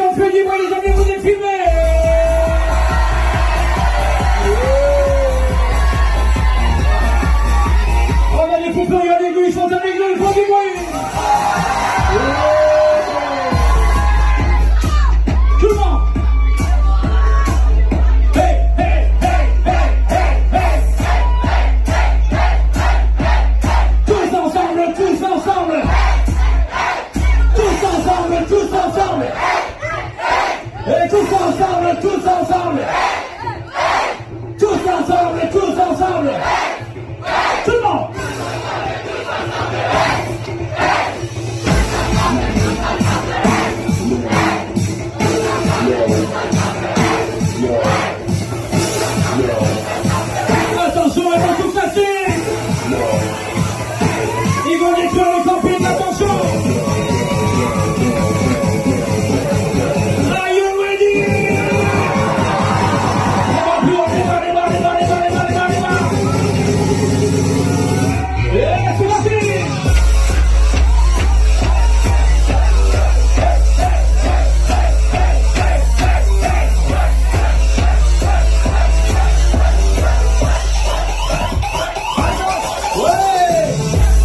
on fait du bruit, les amis, vous êtes filmés On a les poupées, regardez, ils sont avec nous, ils font du bruit Tous ensemble, tous Yeah.